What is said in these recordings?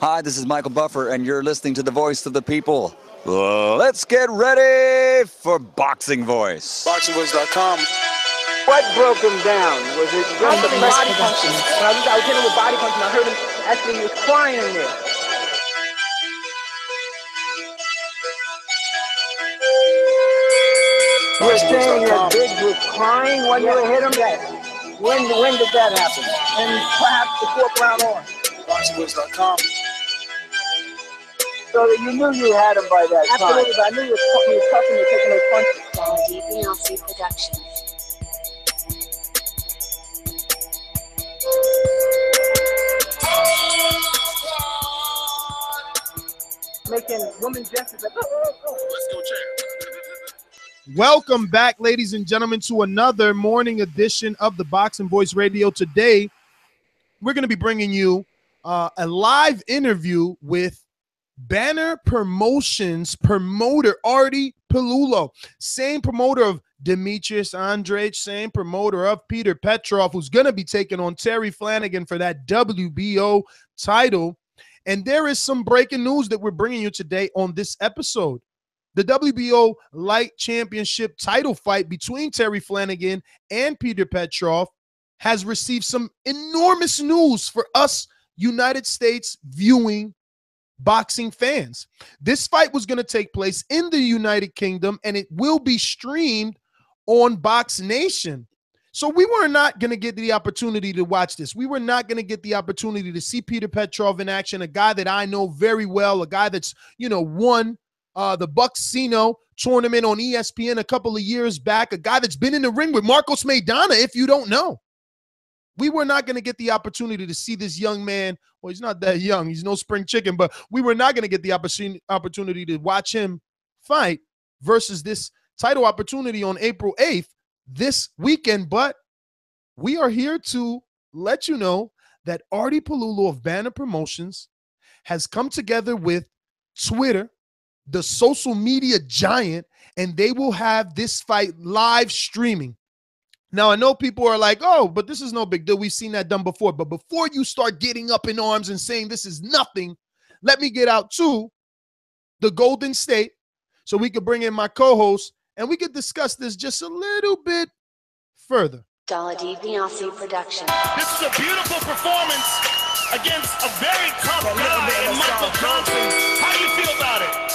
Hi, this is Michael Buffer, and you're listening to the voice of the people. Let's get ready for Boxing Voice. BoxingVoice.com. What broke him down? Was it just the body punching? productions. When I was, I was hitting him with body punching. I heard him actually he was crying in there. You were saying that Biggs was crying when you hit him? Yes. When, when did that happen? And perhaps the fourth round on. BoxingVoice.com. So that you knew you had him by that time. Absolutely, I knew he was, he was touching and taking those punches. Quality Beyonce Productions. Making women gestures like, oh, oh, oh. Let's go, champ. Welcome back, ladies and gentlemen, to another morning edition of the Boxing Voice Radio. Today, we're going to be bringing you uh, a live interview with Banner Promotions promoter Artie Pelullo, same promoter of Demetrius Andrade, same promoter of Peter Petrov, who's going to be taking on Terry Flanagan for that WBO title. And there is some breaking news that we're bringing you today on this episode the WBO Light Championship title fight between Terry Flanagan and Peter Petrov has received some enormous news for us United States viewing boxing fans. This fight was going to take place in the United Kingdom and it will be streamed on Box Nation. So we were not going to get the opportunity to watch this. We were not going to get the opportunity to see Peter Petrov in action, a guy that I know very well, a guy that's, you know, won uh, the Boxcino tournament on ESPN a couple of years back, a guy that's been in the ring with Marcos Maidana, if you don't know. We were not going to get the opportunity to see this young man. Well, he's not that young. He's no spring chicken, but we were not going to get the opportunity to watch him fight versus this title opportunity on April 8th this weekend. But we are here to let you know that Artie Pelullo of Banner Promotions has come together with Twitter, the social media giant, and they will have this fight live streaming. Now, I know people are like, oh, but this is no big deal. We've seen that done before. But before you start getting up in arms and saying this is nothing, let me get out to the Golden State so we could bring in my co host and we could discuss this just a little bit further. Dollar D Beyonce Productions. This is a beautiful performance against a very tough guy in Michael Johnson. How do you feel about it?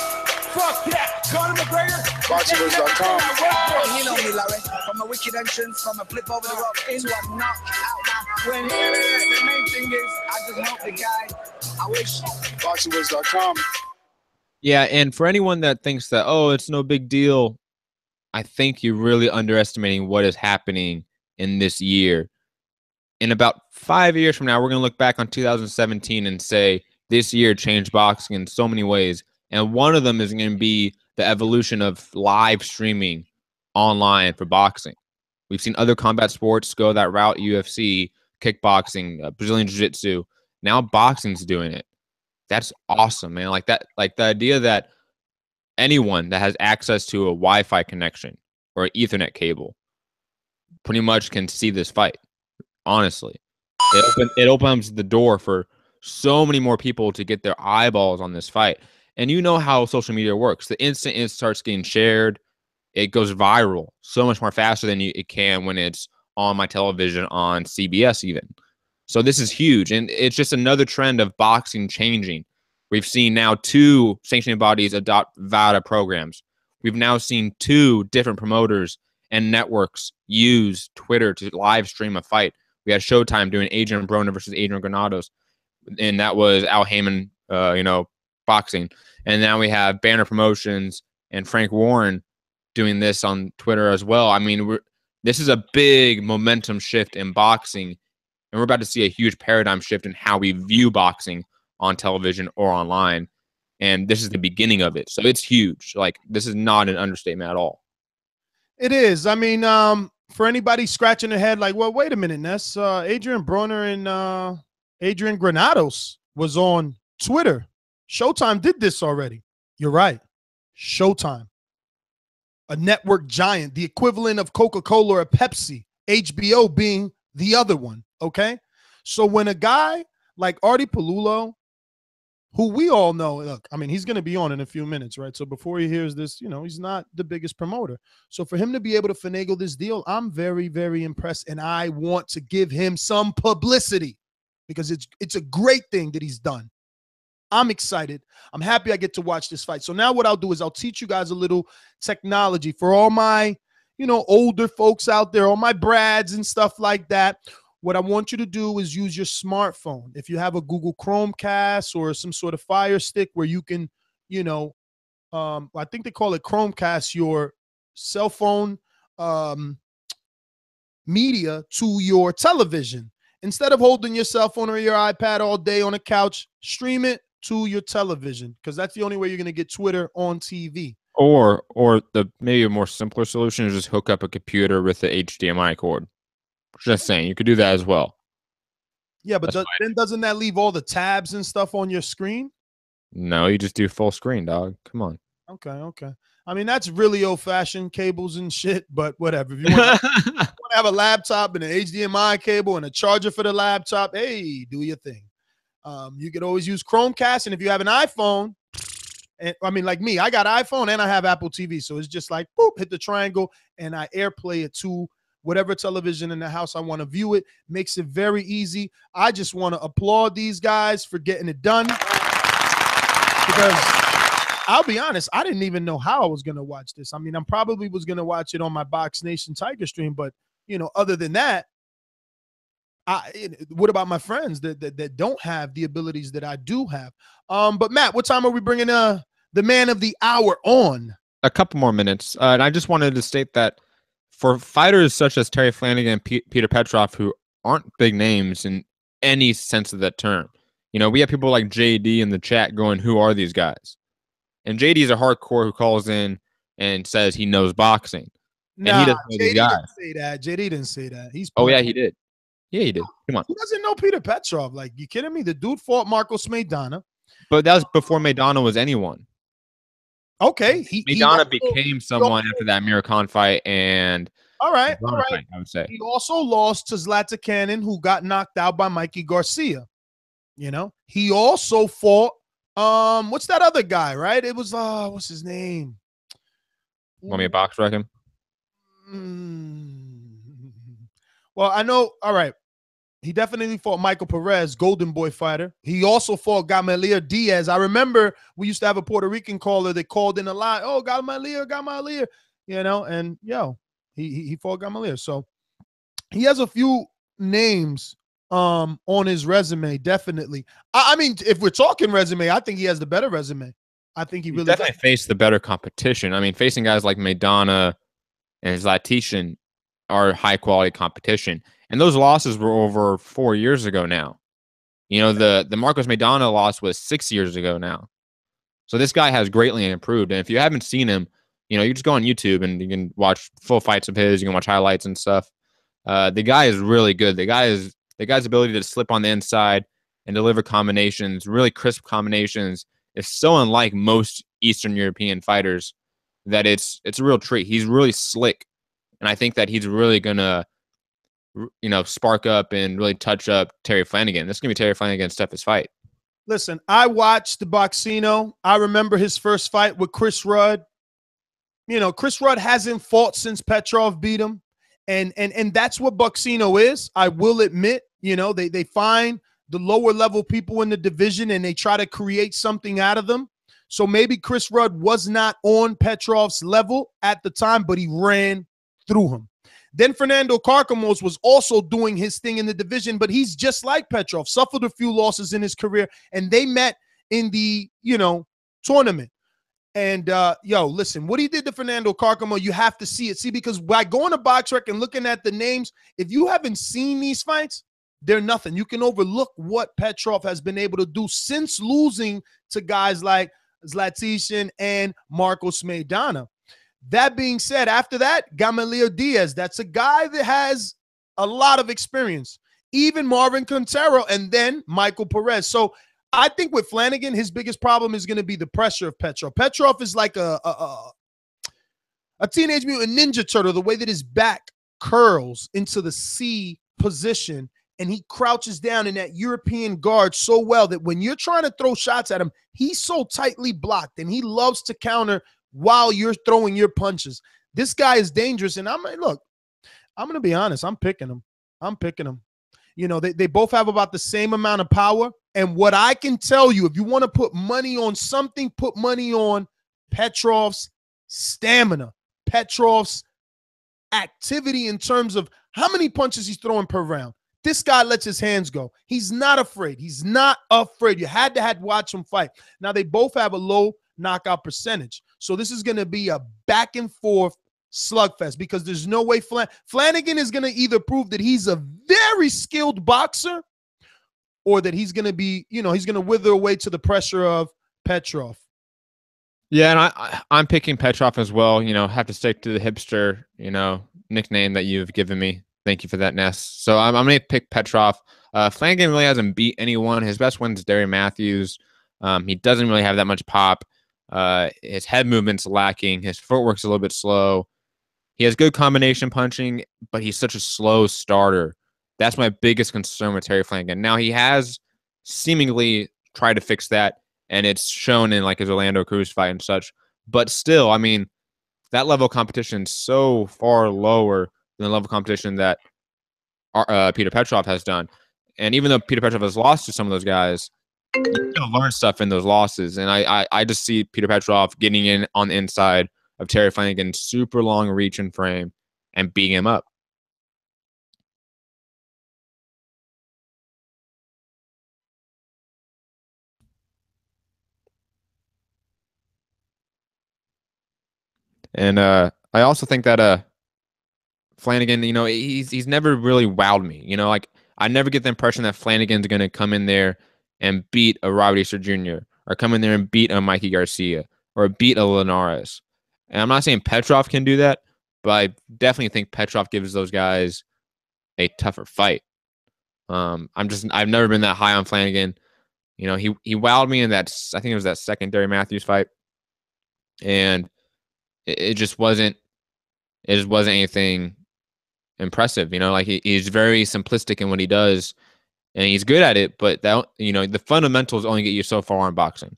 Fuck that. Conor McGregor. BoxingVoice.com. You know me, Larry. From a wicked entrance, from a flip over the rock into a knockout. Now, when the main thing is, I just hope the guy. I wish. BoxingVoice.com. Yeah, and for anyone that thinks that oh, it's no big deal, I think you're really underestimating what is happening in this year. In about five years from now, we're gonna look back on 2017 and say this year changed boxing in so many ways, and one of them is going to be the evolution of live streaming online for boxing. We've seen other combat sports go that route: UFC, kickboxing, uh, Brazilian jiu-jitsu. Now boxing's doing it that's awesome, man. Like that, like the idea that anyone that has access to a Wi-Fi connection or an Ethernet cable pretty much can see this fight. Honestly, it, open, it opens the door for so many more people to get their eyeballs on this fight. And you know how social media works. The instant it starts getting shared, it goes viral so much more faster than you, it can when it's on my television on CBS even. So this is huge, and it's just another trend of boxing changing. We've seen now two sanctioning bodies adopt VADA programs. We've now seen two different promoters and networks use Twitter to live stream a fight. We had Showtime doing Adrien Broner versus Adrian Granados, and that was Al Haymon, uh, you know, boxing. And now we have Banner Promotions and Frank Warren doing this on Twitter as well. I mean, this is a big momentum shift in boxing and we're about to see a huge paradigm shift in how we view boxing on television or online. And this is the beginning of it. So it's huge. Like this is not an understatement at all. It is. I mean, um, for anybody scratching their head, like, well, wait a minute, Ness. Uh, Adrien Broner and uh, Adrian Granados was on Twitter. Showtime did this already. You're right. Showtime, a network giant, the equivalent of Coca Cola or Pepsi, HBO being the other one. Okay. So when a guy like Artie Pelullo who we all know. Look, I mean, he's going to be on in a few minutes, right? So before he hears this, you know, he's not the biggest promoter. So for him to be able to finagle this deal, I'm very, very impressed, and I want to give him some publicity because it's it's a great thing that he's done. I'm excited. I'm happy I get to watch this fight. So now what I'll do is I'll teach you guys a little technology for all my, you know, older folks out there, all my brads and stuff like that. What I want you to do is use your smartphone. If you have a Google Chromecast or some sort of Fire Stick where you can, you know, um, I think they call it Chromecast, your cell phone um, media to your television. Instead of holding your cell phone or your iPad all day on a couch, stream it to your television because that's the only way you're going to get Twitter on TV. Or or the maybe a more simpler solution is just hook up a computer with the HDMI cord. Just saying, you could do that as well. Yeah, but does, then doesn't that leave all the tabs and stuff on your screen? No, you just do full screen, dog. Come on. Okay, okay. I mean, that's really old fashioned cables and shit, but whatever. If you want to have a laptop and an HDMI cable and a charger for the laptop, hey, do your thing. Um, you could always use Chromecast, and if you have an iPhone, and I mean, like me, I got iPhone and I have Apple TV, so it's just like boop, hit the triangle, and I AirPlay it to whatever television in the house I want to view it. Makes it very easy. I just want to applaud these guys for getting it done because I'll be honest, I didn't even know how I was going to watch this. I mean, I'm probably was going to watch it on my Box Nation Tiger stream, but you know, other than that, I what about my friends that, that that don't have the abilities that I do have? Um, but Matt, what time are we bringing uh the man of the hour on? a couple more minutes, uh, and I just wanted to state that for fighters such as Terry Flanagan and P- Peter Petrov, who aren't big names in any sense of that term, you know, we have people like JD in the chat going, "Who are these guys?" And JD is a hardcore who calls in and says he knows boxing. And he doesn't know these guys. didn't say that. JD didn't say that. He's Oh yeah, he did. Yeah, he did. Come on, Who doesn't know Peter Petrov? Like, you kidding me? The dude fought Marcos Maidana. but that was before Maidana was anyone. Okay, he, he Maidana also- became someone after that Amir Khan fight and all right, all right. Fight, I would say. He also lost to Zlata Cannon, who got knocked out by Mikey Garcia. You know, he also fought. Um, what's that other guy? Right? It was uh, what's his name? Want me to BoxRec him? Mm. Well, I know. All right. He definitely fought Michael Perez, Golden Boy fighter. He also fought Gamaliel Diaz. I remember we used to have a Puerto Rican caller that called in a lot. Oh, Gamaliel, Gamaliel, you know, and yo, he he, he fought Gamaliel. So he has a few names um on his resume, definitely. I, I mean, if we're talking resume, I think he has the better resume. I think he He really does. definitely faced the better competition. I mean, facing guys like Maidana and Zlatian are high quality competition. And those losses were over four years ago now. You know, the the Marcos Maidana loss was six years ago now. So this guy has greatly improved. And if you haven't seen him, you know, you just go on YouTube and you can watch full fights of his, you can watch highlights and stuff. Uh, the guy is really good. The guy is the guy's ability to slip on the inside and deliver combinations, really crisp combinations, is so unlike most Eastern European fighters that it's it's a real treat. He's really slick, and I think that he's really gonna, you know, spark up and really touch up Terry Flanagan. This is gonna be Terry Flanagan's toughest fight. Listen, I watched the Boxcino. I remember his first fight with Chris Rudd. You know, Chris Rudd hasn't fought since Petrov beat him. And and and that's what Boxcino is. I will admit, you know, they they find the lower level people in the division and they try to create something out of them. So maybe Chris Rudd was not on Petrov's level at the time, but he ran through him. Then Fernando Carcamos was also doing his thing in the division, but he's just like Petrov, suffered a few losses in his career, and they met in the you know tournament. And uh yo, listen, what he did to Fernando Carcamo, you have to see it. See, because by going to BoxRec and looking at the names, if you haven't seen these fights, they're nothing. You can overlook what Petrov has been able to do since losing to guys like Zlatian and Marcos Maidana. That being said, after that, Gamaliel Diaz, that's a guy that has a lot of experience. Even Marvin Quintero and then Michael Perez. So I think with Flanagan, his biggest problem is going to be the pressure of Petrov. Petrov is like a, a, a a teenage mutant ninja turtle, the way that his back curls into the C position and he crouches down in that European guard so well that when you're trying to throw shots at him, he's so tightly blocked and he loves to counter while you're throwing your punches. This guy is dangerous. And I'm look, I'm gonna be honest, I'm picking him. I'm picking him. You know, they, they both have about the same amount of power. And what I can tell you, if you want to put money on something, put money on Petrov's stamina, Petrov's activity in terms of how many punches he's throwing per round. This guy lets his hands go. He's not afraid. He's not afraid. You had to had watch him fight. Now they both have a low knockout percentage. So this is going to be a back and forth slugfest because there's no way Flan- Flanagan is going to either prove that he's a very skilled boxer or that he's going to be, you know, he's going to wither away to the pressure of Petrov. Yeah, and I, I I'm picking Petrov as well. You know, have to stick to the hipster, you know, nickname that you've given me. Thank you for that, Ness. So I'm, I'm going to pick Petrov. Uh, Flanagan really hasn't beat anyone. His best win is Darren Matthews. Um, he doesn't really have that much pop. Uh, his head movement's lacking. His footwork's a little bit slow. He has good combination punching, but he's such a slow starter. That's my biggest concern with Terry Flanagan. Now he has seemingly tried to fix that, and it's shown in like his Orlando Cruz fight and such. But still, I mean, that level of competition is so far lower than the level of competition that uh, Peter Petrov has done. And even though Peter Petrov has lost to some of those guys, you learn stuff in those losses. And I, I, I just see Peter Petrov getting in on the inside of Terry Flanagan's super long reach and frame and beating him up. And uh, I also think that uh, Flanagan, you know, he's he's never really wowed me. You know, like I never get the impression that Flanagan's going to come in there and beat a Robert Easter Jr. or come in there and beat a Mikey Garcia or beat a Linares. And I'm not saying Petrov can do that, but I definitely think Petrov gives those guys a tougher fight. Um, I'm just I've never been that high on Flanagan. You know, he he wowed me in that I think it was that secondary Matthews fight, and it, it just wasn't it just wasn't anything impressive. You know, like he, he's very simplistic in what he does, and he's good at it. But that you know, the fundamentals only get you so far in boxing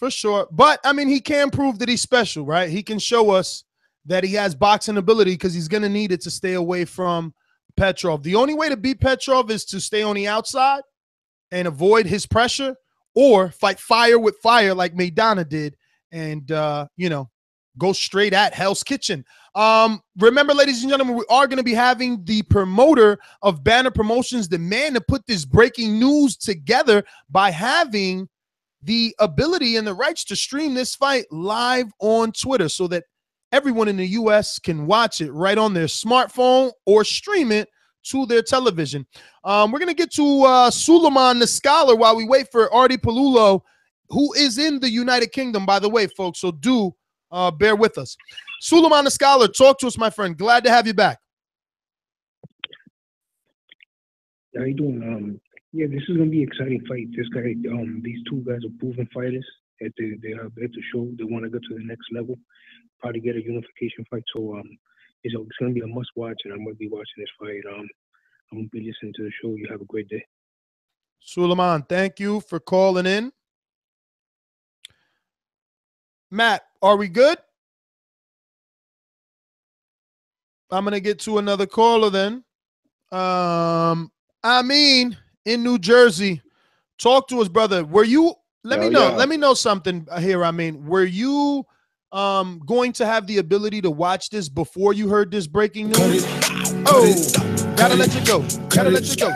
for sure. But I mean, he can prove that he's special, right? He can show us that he has boxing ability because he's going to need it to stay away from Petrov. The only way to beat Petrov is to stay on the outside and avoid his pressure or fight fire with fire like Maidana did and, uh, you know, go straight at Hell's Kitchen. Um, remember, ladies and gentlemen, we are going to be having the promoter of Banner Promotions, the man to put this breaking news together by having – the ability and the rights to stream this fight live on Twitter so that everyone in the US can watch it right on their smartphone or stream it to their television. Um, we're going to get to uh, Suleiman the scholar while we wait for Artie Pelullo, who is in the United Kingdom, by the way, folks. So do uh, bear with us. Suleiman the scholar, talk to us, my friend. Glad to have you back. How you doing? Um, yeah, this is gonna be an exciting fight. This guy, um, these two guys are proven fighters. At the, they have at the show, they want to go to the next level. Probably get a unification fight. So um, it's, it's gonna be a must watch, and I'm gonna be watching this fight. Um, I'm gonna be listening to the show. You have a great day. Suleiman, thank you for calling in. Matt, are we good? I'm gonna get to another caller then. Um, I mean, in New Jersey. Talk to us, brother. Were you? Let me know. Yeah. Let me know something here. I mean, were you um going to have the ability to watch this before you heard this breaking news? Oh, gotta let you go. Gotta let you go.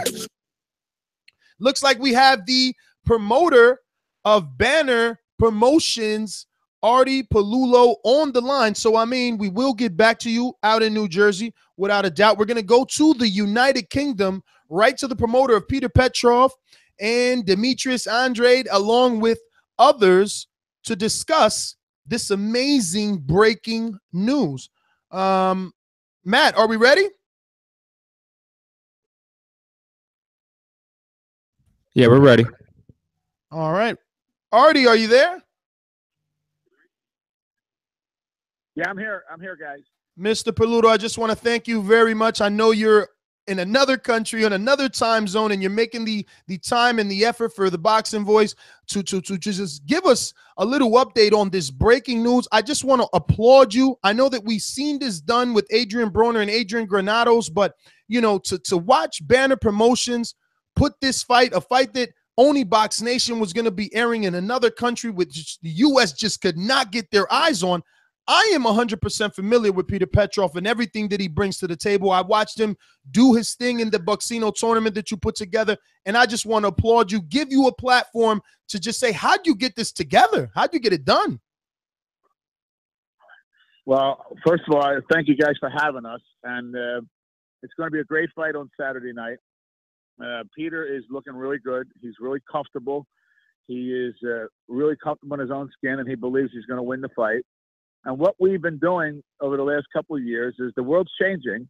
Looks like we have the promoter of Banner Promotions, Artie Pelullo, on the line. So, I mean, we will get back to you out in New Jersey without a doubt. We're going to go to the United Kingdom right to the promoter of Peter Petrov and Demetrius Andrade, along with others, to discuss this amazing breaking news. Um, Matt, are we ready? Yeah, we're ready. All right. Artie, are you there? Yeah, I'm here. I'm here, guys. Mr. Pelullo, I just want to thank you very much. I know you're in another country on another time zone and you're making the the time and the effort for the boxing voice to to to just give us a little update on this breaking news i just want to applaud you i know that we've seen this done with adrien broner and adrian granados but you know to to watch banner promotions put this fight a fight that only box nation was going to be airing in another country which the us just could not get their eyes on I am 100% familiar with Peter Petrov and everything that he brings to the table. I watched him do his thing in the Boxcino tournament that you put together, and I just want to applaud you, give you a platform to just say, how'd you get this together? How'd you get it done? Well, first of all, thank you guys for having us, and uh, it's going to be a great fight on Saturday night. Uh, Peter is looking really good. He's really comfortable. He is uh, really comfortable in his own skin, and he believes he's going to win the fight. And what we've been doing over the last couple of years is the world's changing,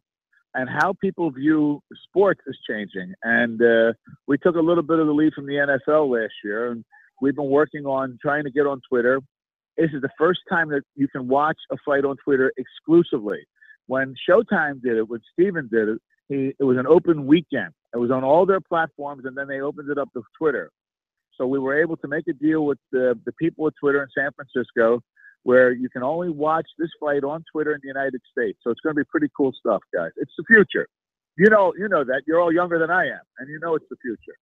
and how people view sports is changing. And uh, we took a little bit of the lead from the NFL last year, and we've been working on trying to get on Twitter. This is the first time that you can watch a fight on Twitter exclusively. When Showtime did it, when Steven did it, he, it was an open weekend. It was on all their platforms, and then they opened it up to Twitter. So we were able to make a deal with the, the people at Twitter in San Francisco where you can only watch this fight on Twitter in the United States. So it's going to be pretty cool stuff, guys. It's the future. You know, you know that. You're all younger than I am, and you know it's the future.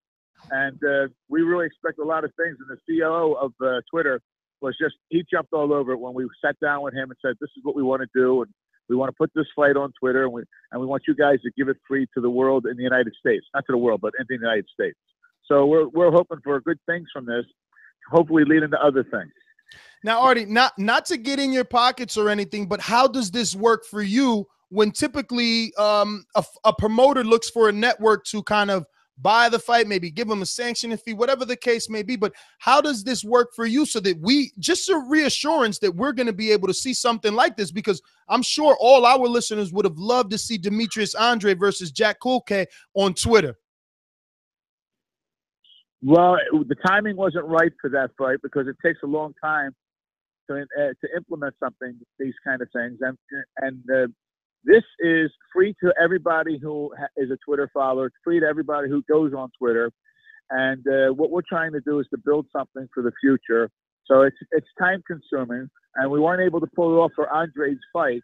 And uh, we really expect a lot of things. And the CEO of uh, Twitter was just he jumped all over it when we sat down with him and said, "This is what we want to do, and we want to put this fight on Twitter, and we and we want you guys to give it free to the world in the United States, not to the world, but in the United States." So we're we're hoping for good things from this, hopefully leading to other things. Now, Artie, not not to get in your pockets or anything, but how does this work for you when typically um, a, a promoter looks for a network to kind of buy the fight, maybe give them a sanction fee, whatever the case may be. But how does this work for you so that we just a reassurance that we're going to be able to see something like this? Because I'm sure all our listeners would have loved to see Demetrius Andre versus Jack Culcay on Twitter. Well, the timing wasn't right for that fight because it takes a long time to uh, to implement something, these kind of things, and and uh, this is free to everybody who ha- is a Twitter follower. It's free to everybody who goes on Twitter, and uh, what we're trying to do is to build something for the future. So it's it's time consuming, and we weren't able to pull it off for Andre's fight,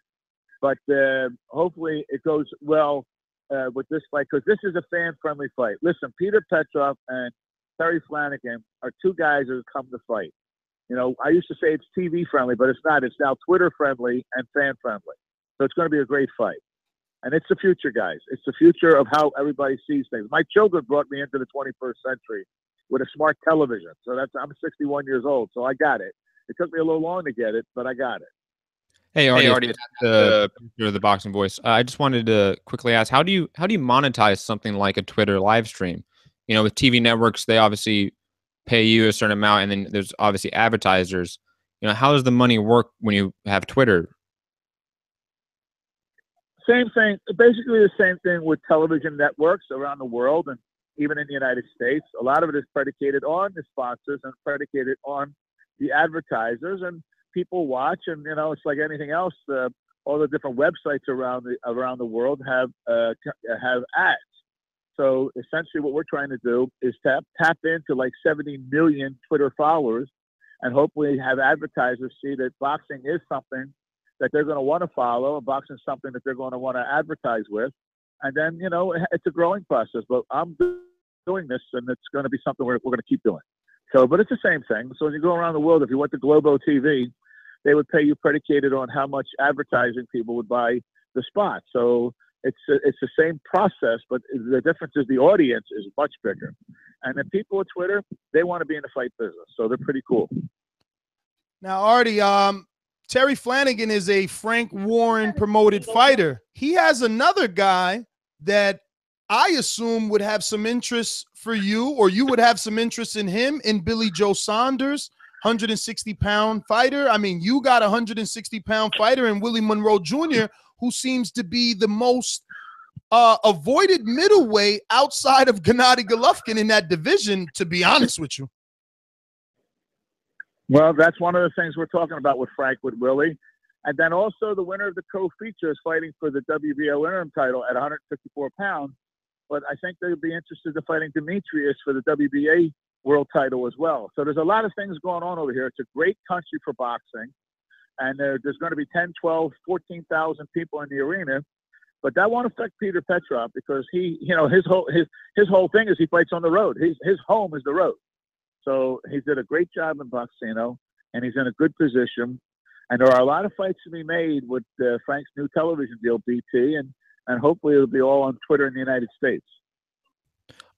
but uh, hopefully it goes well uh, with this fight because this is a fan friendly fight. Listen, Peter Petrov and Terry Flanagan are two guys that have come to fight. You know, I used to say it's TV friendly, but it's not. It's now Twitter friendly and fan friendly. So it's going to be a great fight. And it's the future, guys. It's the future of how everybody sees things. My children brought me into the 21st century with a smart television. So that's I'm 61 years old, so I got it. It took me a little long to get it, but I got it. Hey, Artie, hey, Artie the the, the boxing voice. Uh, I just wanted to quickly ask how do you how do you monetize something like a Twitter live stream? You know, with TV networks, they obviously pay you a certain amount, and then there's obviously advertisers. You know, how does the money work when you have Twitter? Same thing, basically the same thing with television networks around the world and even in the United States. A lot of it is predicated on the sponsors and predicated on the advertisers, and people watch. And you know, it's like anything else. Uh, all the different websites around the around the world have uh, have ads. So essentially, what we're trying to do is tap tap into like 70 million Twitter followers, and hopefully have advertisers see that boxing is something that they're going to want to follow, and boxing is something that they're going to want to advertise with, and then you know it's a growing process. But I'm doing this, and it's going to be something we're, we're going to keep doing. So, but it's the same thing. So when you go around the world, if you went to Globo TV, they would pay you predicated on how much advertising people would buy the spot. So it's a, it's the same process, but the difference is the audience is much bigger. And the people at Twitter, they want to be in the fight business, so they're pretty cool. Now, Artie, um, Terry Flanagan is a Frank Warren promoted fighter. He has another guy that I assume would have some interest for you, or you would have some interest in him, in Billy Joe Saunders, 160 pound fighter. I mean, you got a 160 pound fighter in Willie Monroe Jr., who seems to be the most uh, avoided middleweight outside of Gennady Golovkin in that division, to be honest with you. Well, that's one of the things we're talking about with Frank with Willie. And then also the winner of the co-feature is fighting for the WBO interim title at 154 pounds. But I think they'd be interested in fighting Demetrius for the WBA world title as well. So there's a lot of things going on over here. It's a great country for boxing. And there, there's going to be 10, 12, 14,000 people in the arena. But that won't affect Peter Petrov because he, you know, his whole his his whole thing is he fights on the road. His his home is the road. So he did a great job in Boxcino, and he's in a good position. And there are a lot of fights to be made with uh, Frank's new television deal, BT, and and hopefully it'll be all on Twitter in the United States.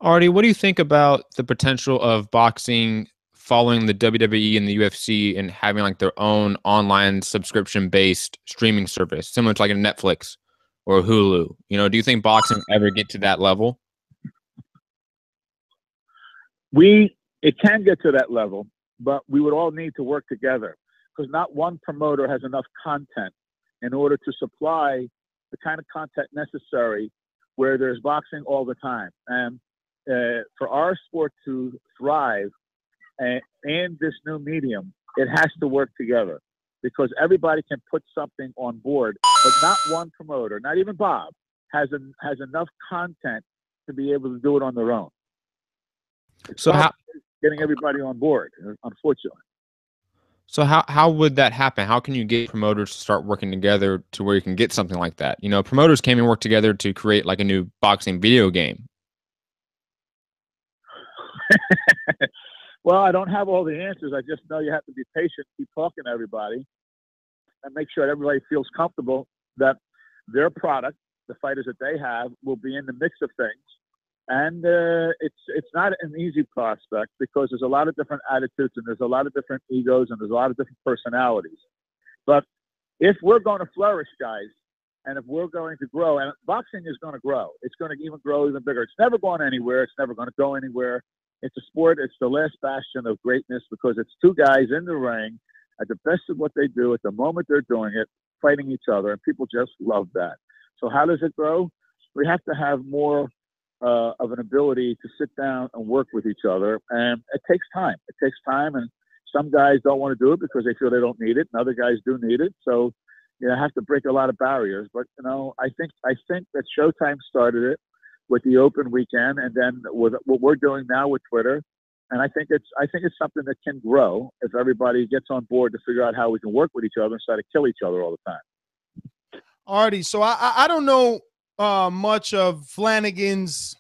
Artie, what do you think about the potential of boxing following the WWE and the UFC and having like their own online subscription based streaming service, similar to like a Netflix or Hulu? You know, do you think boxing ever get to that level? We it can get to that level, but we would all need to work together because not one promoter has enough content in order to supply the kind of content necessary where there's boxing all the time. And uh, for our sport to thrive and, and this new medium, it has to work together because everybody can put something on board, but not one promoter, not even Bob, has an, has enough content to be able to do it on their own. So how getting everybody on board, unfortunately. So how how would that happen? How can you get promoters to start working together to where you can get something like that? You know, promoters came and worked together to create like a new boxing video game. well, I don't have all the answers. I just know you have to be patient, keep talking to everybody, and make sure everybody feels comfortable that their product, the fighters that they have, will be in the mix of things. And uh, it's it's not an easy prospect because there's a lot of different attitudes and there's a lot of different egos and there's a lot of different personalities. But if we're going to flourish, guys, and if we're going to grow, and boxing is going to grow, it's going to even grow even bigger. It's never going anywhere. It's never going to go anywhere. It's a sport. It's the last bastion of greatness because it's two guys in the ring at the best of what they do at the moment they're doing it, fighting each other, and people just love that. So how does it grow? We have to have more uh, of an ability to sit down and work with each other, and it takes time. It takes time, and some guys don't want to do it because they feel they don't need it, and other guys do need it. So you know, have to break a lot of barriers. But you know, I think I think that Showtime started it with the open weekend, and then with what we're doing now with Twitter. And I think it's I think it's something that can grow if everybody gets on board to figure out how we can work with each other instead of kill each other all the time. Artie, so I I don't know uh, much of Flanagan's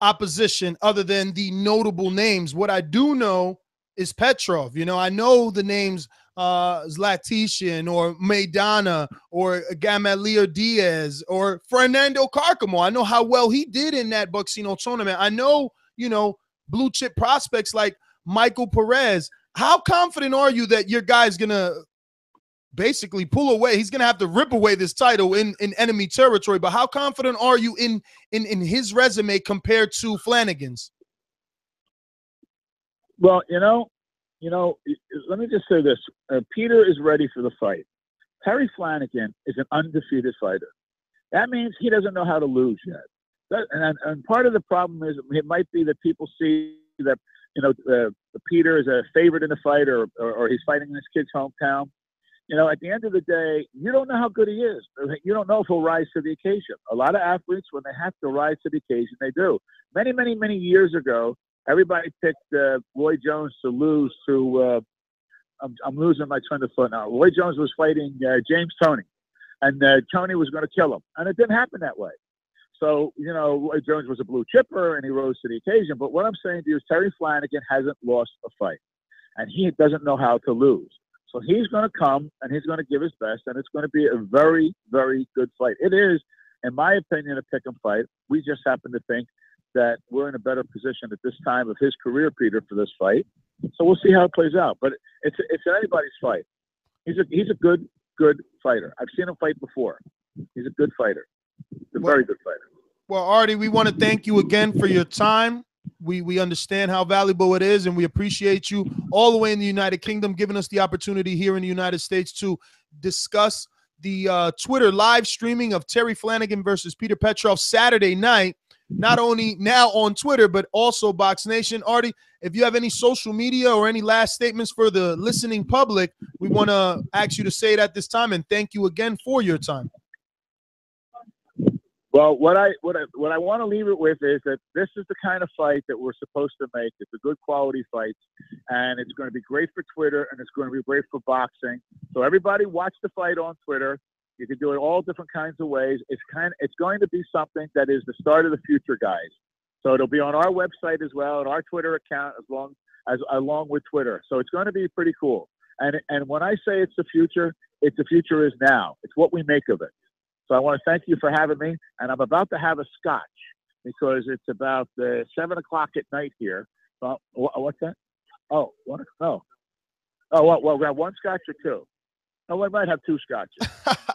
opposition other than the notable names. What I do know is Petrov. You know, I know the names uh or Maidana or Gamaliel Diaz or Fernando Carcamo. I know how well he did in that Boxcino tournament. I know, you know, blue chip prospects like Michael Perez. How confident are you that your guy's gonna basically pull away? He's gonna have to rip away this title in, in enemy territory. But how confident are you in in in his resume compared to Flanagan's? Well, you know, you know, let me just say this: uh, Peter is ready for the fight. Terry Flanagan is an undefeated fighter. That means he doesn't know how to lose yet. That, and, and part of the problem is it might be that people see that you know uh, Peter is a favorite in the fight, or, or, or he's fighting in his kid's hometown. You know, at the end of the day, you don't know how good he is. You don't know if he'll rise to the occasion. A lot of athletes, when they have to rise to the occasion, they do. Many, many, many years ago, everybody picked uh, Roy Jones to lose to. Uh, I'm, I'm, losing my train of thought now. Roy Jones was fighting uh, James Toney, and uh, Toney was going to kill him, and it didn't happen that way. So you know, Roy Jones was a blue chipper, and he rose to the occasion. But what I'm saying to you is, Terry Flanagan hasn't lost a fight, and he doesn't know how to lose. So he's going to come and he's going to give his best, and it's going to be a very, very good fight. It is, in my opinion, a pick and fight. We just happen to think that we're in a better position at this time of his career, Peter, for this fight. So we'll see how it plays out. But it's it's anybody's fight. He's a he's a good good fighter. I've seen him fight before. He's a good fighter. He's a very good fighter. Well, Artie, we want to thank you again for your time. We we understand how valuable it is, and we appreciate you all the way in the United Kingdom giving us the opportunity here in the United States to discuss the uh, Twitter live streaming of Terry Flanagan versus Peter Petrov Saturday night not only now on Twitter, but also Box Nation. Artie, if you have any social media or any last statements for the listening public, we want to ask you to say it at this time. And thank you again for your time. Well, what I what I what I want to leave it with is that this is the kind of fight that we're supposed to make. It's a good quality fight, and it's going to be great for Twitter, and it's going to be great for boxing. So everybody, watch the fight on Twitter. You can do it all different kinds of ways. It's kind. Of, It's going to be something that is the start of the future, guys. So it'll be on our website as well, and our Twitter account as long as along with Twitter. So it's going to be pretty cool. And and when I say it's the future, it's the future is now. It's what we make of it. So I want to thank you for having me. And I'm about to have a scotch because it's about uh, seven o'clock at night here. Uh, wh- what's that? Oh, what? Oh, oh, well, well, grab one scotch or two. Oh, I might have two scotches.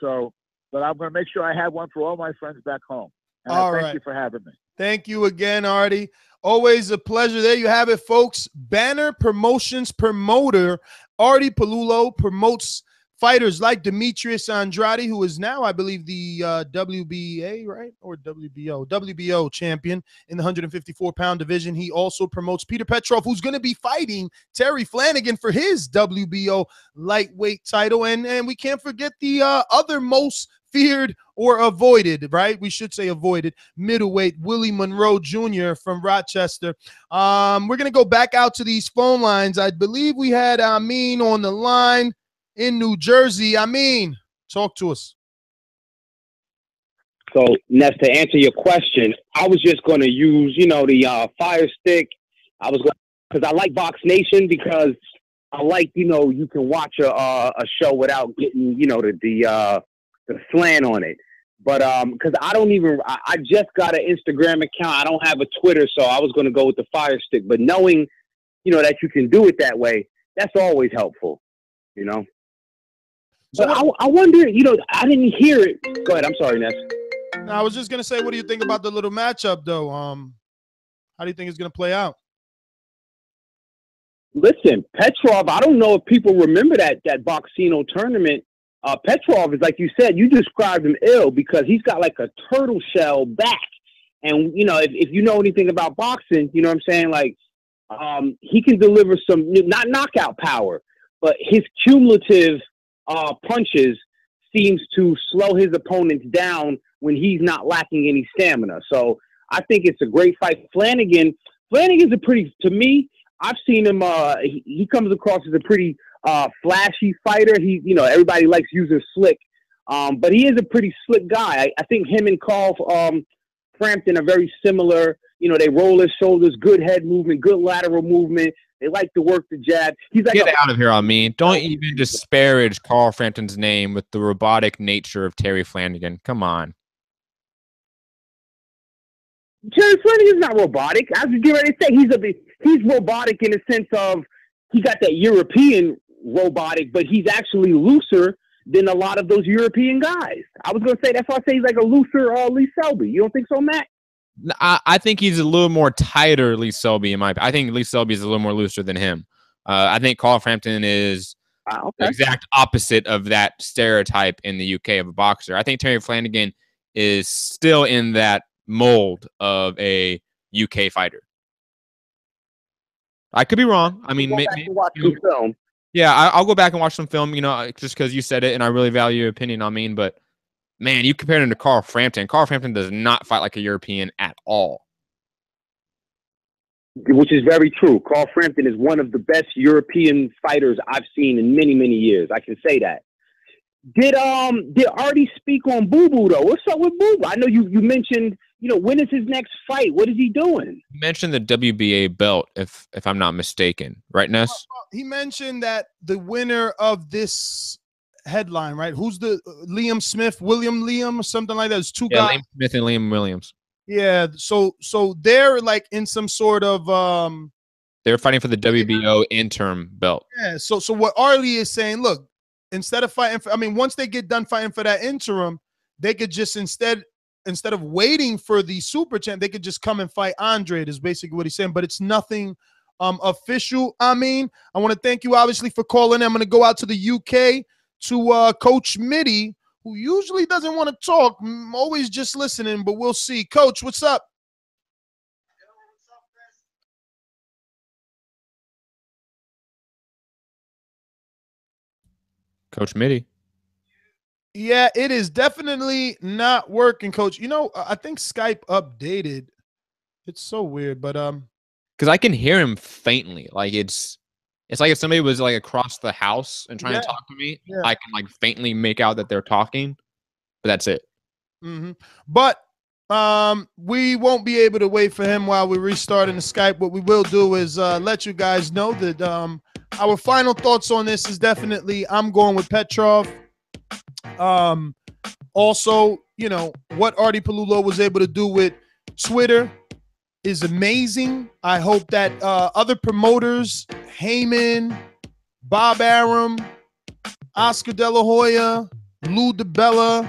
so, but I'm going to make sure I have one for all my friends back home. And All thank right. you for having me. Thank you again, Artie. Always a pleasure. There you have it, folks. Banner Promotions promoter Artie Pelullo promotes fighters like Demetrius Andrade, who is now, I believe, the uh, WBA, right? Or WBO, WBO champion in the 154 pound division. He also promotes Peter Petrov, who's going to be fighting Terry Flanagan for his WBO lightweight title. And, and we can't forget the uh, other most feared or avoided, right? We should say avoided middleweight Willie Monroe Jr. from Rochester. Um, we're gonna go back out to these phone lines. I believe we had Amin on the line in New Jersey. I mean, talk to us. So, Ness, to answer your question, I was just going to use, you know, the uh, Fire Stick. I was going because I like Box Nation because I like, you know, you can watch a a, a show without getting, you know, the the uh, the slant on it. But um, because I don't even, I, I just got an Instagram account. I don't have a Twitter, so I was going to go with the Fire Stick. But knowing, you know, that you can do it that way, that's always helpful. You know. But I, I wonder, you know, I didn't hear it. Go ahead. I'm sorry, Ness. Now, I was just gonna say, what do you think about the little matchup, though? Um, how do you think it's gonna play out? Listen, Petrov. I don't know if people remember that that Boxcino tournament. Uh, Petrov is like you said. You described him ill because he's got like a turtle shell back, and you know if, if you know anything about boxing, you know what I'm saying. Like, um, he can deliver some not knockout power, but his cumulative uh, punches seems to slow his opponents down when he's not lacking any stamina. So I think it's a great fight. Flanagan, Flanagan's a pretty to me. I've seen him. Uh, he, he comes across as a pretty uh, flashy fighter. He, you know, everybody likes using slick, um, but he is a pretty slick guy. I, I think him and Carl um, Frampton are very similar. You know, they roll their shoulders, good head movement, good lateral movement. They like to work the jab. He's like Get out of here on me. Don't even disparage Carl Frampton's name with the robotic nature of Terry Flanagan. Come on. Terry Flanagan's not robotic. I was getting ready to say he's a he's robotic in the sense of he got that European robotic, but he's actually looser than a lot of those European guys. I was gonna say that's why I say he's like a looser uh, Lee Selby. You don't think so, Matt? I, I think he's a little more tighter, Lee Selby. In my, I think Lee Selby is a little more looser than him. Uh, I think Carl Frampton is Ah, the exact opposite of that stereotype in the UK of a boxer. I think Terry Flanagan is still in that mold of a UK fighter. I could be wrong. I mean, Go may- back may- and watch you the film. yeah, I, I'll go back and watch some film. You know, just because you said it, and I really value your opinion on me. But man, you compared him to Carl Frampton. Carl Frampton does not fight like a European at all. which is very true. Carl Frampton is one of the best European fighters I've seen in many, many years. I can say that. Did um did Artie speak on Boo Boo though? What's up with Boo Boo? I know you you mentioned you know when is his next fight? What is he doing? You mentioned the WBA belt, if if I'm not mistaken, right, Ness? He mentioned that the winner of this headline, right? Who's the Liam Smith, William Liam, or something like that? There's two Yeah, guys. Liam Smith and Liam Williams. Yeah, so so they're like in some sort of um They're fighting for the WBO interim belt. yeah, so so what Arlie is saying, look, instead of fighting for I mean, once they get done fighting for that interim, they could just instead instead of waiting for the super champ, they could just come and fight Andre, is basically what he's saying, but it's nothing um official. I mean, I want to thank you obviously for calling. I'm gonna go out to the UK to uh, Coach Mitty, who usually doesn't want to talk, I'm always just listening, but we'll see. Coach, what's up? Coach Mitty. Yeah, it is definitely not working, Coach. You know, I think Skype updated. It's so weird, but um, because I can hear him faintly, like it's it's like if somebody was like across the house and trying Yeah, to talk to me, yeah. I can like faintly make out that they're talking, but that's it. hmm But um, we won't be able to wait for him while we restart in the Skype. What we will do is uh, let you guys know that um, our final thoughts on this is definitely I'm going with Petrov. Um, also, you know what Artie Pelullo was able to do with Twitter is amazing. I hope that uh, other promoters, Haymon, Bob Arum, Oscar De La Hoya, Lou DiBella,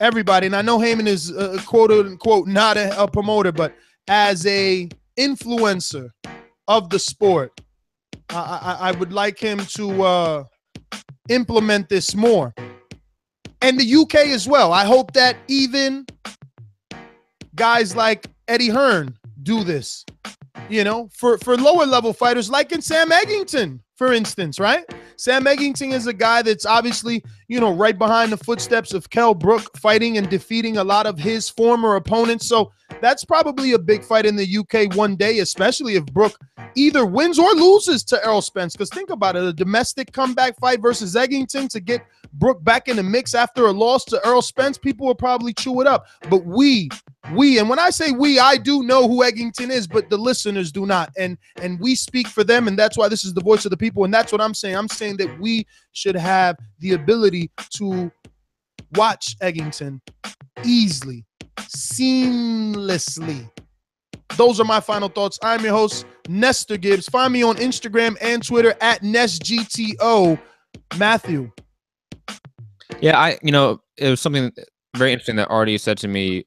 everybody. And I know Haymon is uh, quote unquote not a, a promoter, but as a influencer of the sport, I, I, I would like him to uh, implement this more. And the UK as well. I hope that even guys like Eddie Hearn do this. You know, for for lower level fighters like in Sam Eggington, for instance, right? Sam Eggington is a guy that's obviously, you know, right behind the footsteps of Kell Brook, fighting and defeating a lot of his former opponents. So that's probably a big fight in the UK one day, especially if Brook either wins or loses to Errol Spence. Because think about it, a domestic comeback fight versus Eggington to get Brook back in the mix after a loss to Errol Spence, people will probably chew it up. But we, we, and when I say we, I do know who Eggington is, but the listeners do not. And and we speak for them, and that's why this is the voice of the people. And that's what I'm saying. I'm saying that we should have the ability to watch Eggington easily, seamlessly. Those are my final thoughts. I'm your host, Nestor Gibbs. Find me on Instagram and Twitter at NestGTO. Matthew. Yeah, I you know it was something very interesting that Artie said to me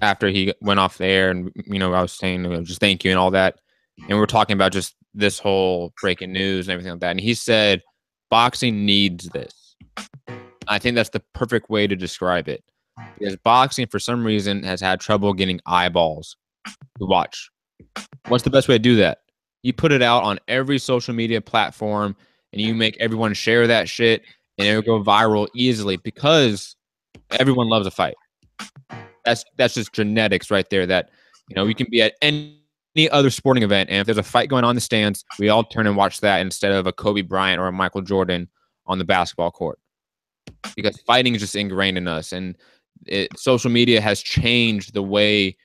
after he went off the air, and you know I was saying you know, just thank you and all that, and we were talking about just this whole breaking news and everything like that, and he said boxing needs this. I think that's the perfect way to describe it because boxing for some reason has had trouble getting eyeballs to watch. What's the best way to do that? You put it out on every social media platform and you make everyone share that shit and it'll go viral easily because everyone loves a fight. That's that's just genetics right there that you know, we can be at any other sporting event and if there's a fight going on in the stands, we all turn and watch that instead of a Kobe Bryant or a Michael Jordan on the basketball court. Because fighting is just ingrained in us and it, social media has changed the way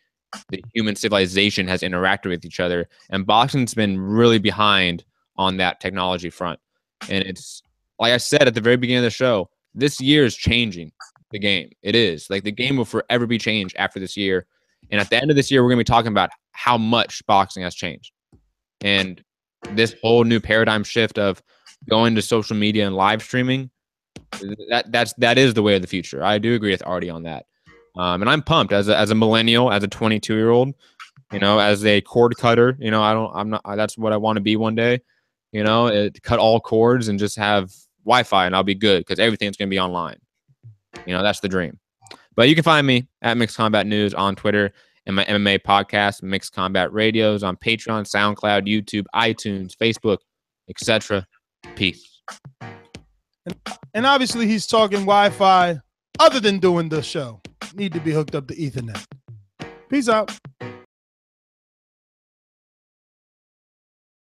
the human civilization has interacted with each other and boxing's been really behind on that technology front. And it's like i said at the very beginning of the show this year is changing the game. It is. Like the game will forever be changed after this year. And at the end of this year we're going to be talking about how much boxing has changed. And this whole new paradigm shift of going to social media and live streaming that that's that is the way of the future i do agree with artie on that um, and I'm pumped as a, as a millennial, as a 22 year old, you know, as a cord cutter. You know, I don't, I'm not. That's what I want to be one day. You know, it, cut all cords and just have Wi-Fi, and I'll be good because everything's gonna be online. You know, that's the dream. But you can find me at Mixed Combat News on Twitter and my MMA podcast, Mixed Combat Radios on Patreon, SoundCloud, YouTube, iTunes, Facebook, etc. Peace. And obviously, he's talking Wi Fi other than doing the show. Need to be hooked up to Ethernet. Peace out.